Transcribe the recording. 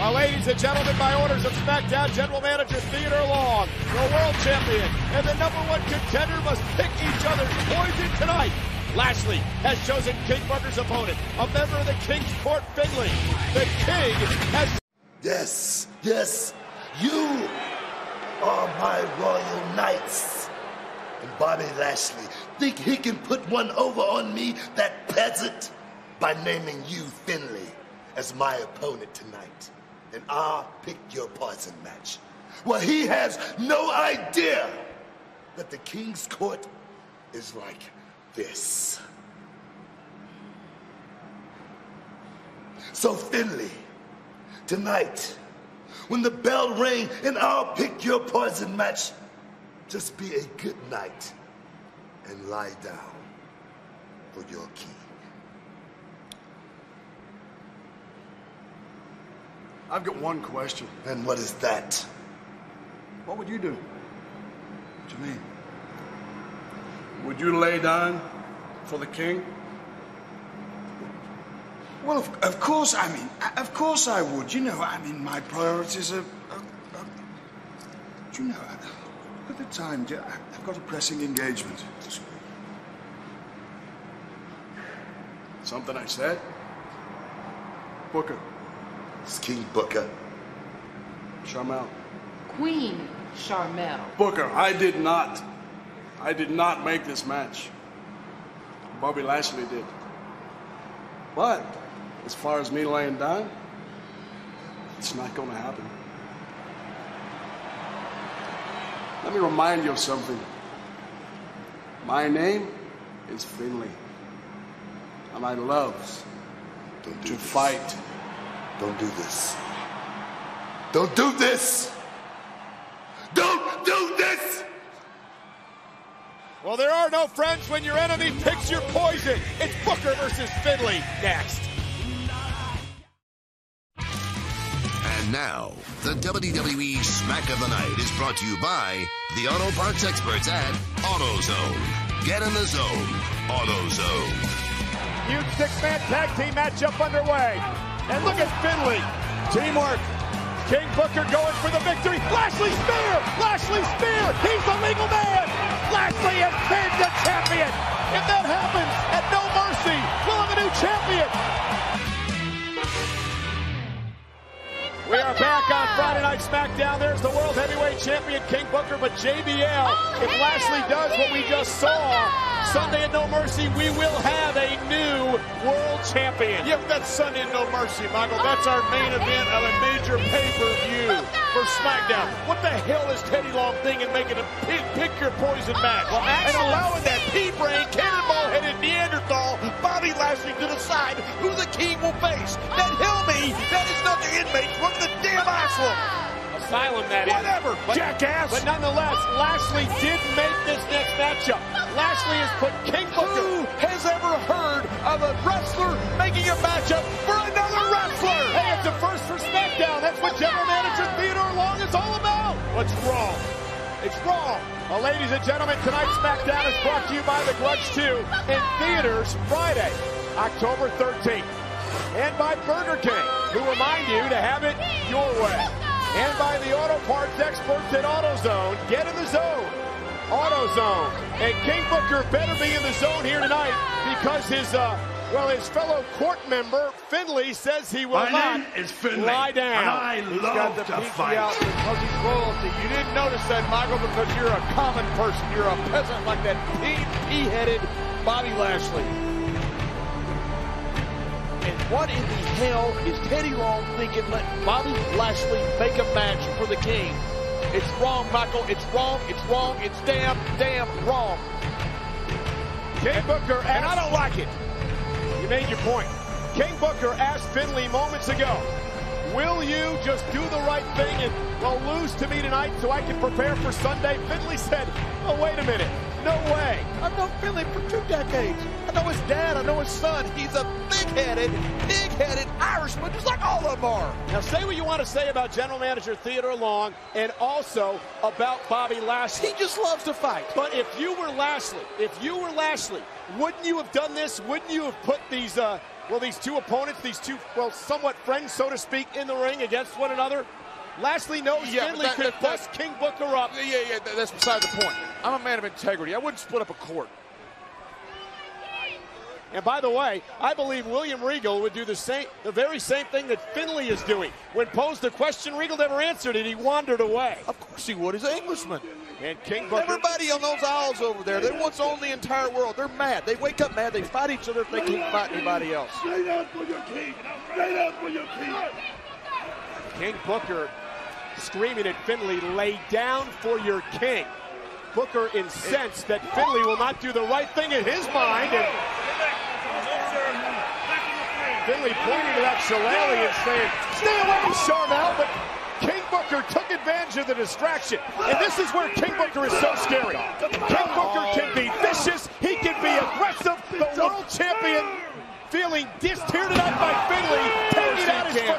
Well, ladies and gentlemen, by orders of SmackDown General Manager Theodore Long, the world champion and the number one contender must pick each other's poison tonight. Lashley has chosen King Booker's opponent, a member of the King's Court Finlay. The King has. Yes, yes, you are my royal knights. And Bobby Lashley think he can put one over on me, that peasant, by naming you Finlay as my opponent tonight. And I'll pick your poison match. Well, he has no idea that the King's Court is like this. So, Finlay, tonight, when the bell ring and I'll pick your poison match, just be a good knight and lie down for your king. I've got one question. And what is that? What would you do? What do you mean? Would you lay down for the king? Well, of, of course, I mean, of course I would. You know, I mean, my priorities are. are, are do you know, at the time, I've got a pressing engagement. Something I said? Booker. It's King Booker. Sharmell. Queen Sharmell. Booker, I did not. I did not make this match. Bobby Lashley did. But as far as me laying down, it's not going to happen. Let me remind you of something. My name is Finlay. And I love to this. fight. Don't do this. Don't do this! Don't do this! Well, there are no friends when your enemy picks your poison. It's Booker versus Finlay next. And now, the WWE Smack of the Night is brought to you by the auto parts experts at AutoZone. Get in the zone. AutoZone. Huge six-man tag team matchup underway. And look at Finlay. Teamwork. King Booker going for the victory. Lashley spear. Lashley spear. He's the legal man. Lashley has been the champion. If that happens at No Mercy, we'll have a new champion. We are back on Friday Night SmackDown. There's the World Heavyweight Champion King Booker, but JBL, oh, if Lashley does what we just saw Sunday at No Mercy, we will have a new World Champion. Yep, that's Sunday in No Mercy, Michael. That's our main event of a major pay-per-view for SmackDown. What the hell is Teddy Long thinking making a pick, pick your poison match? Oh, well, and allowing that pea-brain, cannonball-headed Neanderthal, Bobby Lashley to decide who the king will face. That Hilmy, that is not the inmates running the damn asylum. Asylum, that is. Whatever, jackass. But nonetheless, Lashley did make this next matchup. Lashley has put King. Who has ever heard of a wrestler making a matchup for another oh, wrestler? Hey, it's a first for SmackDown. That's what General Manager Theodore Long is all about. What's wrong? It's wrong. Well, ladies and gentlemen, tonight's oh, SmackDown is brought to you by The Grudge 2 in theaters Friday, October 13th. And by Burger King, who remind you to have it your way. And by the auto parts experts at AutoZone. Get in the zone. AutoZone. And King Booker better be in the zone here tonight because his, uh, well, his fellow court member, Finlay, says he will My not name is Finley. lie down. I He's got love the to fight. out because he's royalty. You didn't notice that, Michael, because you're a common person. You're a peasant like that pea, pea-headed Bobby Lashley. And what in the hell is Teddy Long thinking letting Bobby Lashley make a match for the king? It's wrong, Michael. It's wrong. It's wrong. It's damn, damn wrong. King Booker And I don't like it. you made your point. King Booker asked Finlay moments ago, will you just do the right thing and, well, lose to me tonight so I can prepare for Sunday? Finlay said, oh, wait a minute. No way. I've known Finlay for two decades. I know his dad. I know his son. He's a big-headed, big-headed Irishman, just like all of them are. Now, say what you want to say about General Manager Theodore Long and also about Bobby Lashley. He just loves to fight. But if you were Lashley, if you were Lashley, wouldn't you have done this? Wouldn't you have put these uh, Well, these two opponents, these two, well, somewhat friends, so to speak, in the ring against one another. Lashley knows Yeah, Finlay that- could that- bust King Booker up. Yeah, yeah, that- that's beside the point. I'm a man of integrity. I wouldn't split up a court. And by the way, I believe William Regal would do the same, the very same thing that Finlay is doing. When posed a question, Regal never answered it. He wandered away. Of course he would. He's an Englishman. And King Booker. Everybody on those aisles over there, they once owned the entire world. They're mad. They wake up mad. They fight each other if they can't fight anybody else. Straight out for your king. Straight out for your king. King Booker screaming at Finlay, lay down for your king. Booker incensed that Finlay will not do the right thing in his mind. And Finlay pointing to that shillelagh and saying, stay away, Sharmell. But King Booker took advantage of the distraction. And this is where King Booker is so scary. King Booker can be vicious. He can be aggressive. The world champion feeling dis- teared it up by Finlay, taking out his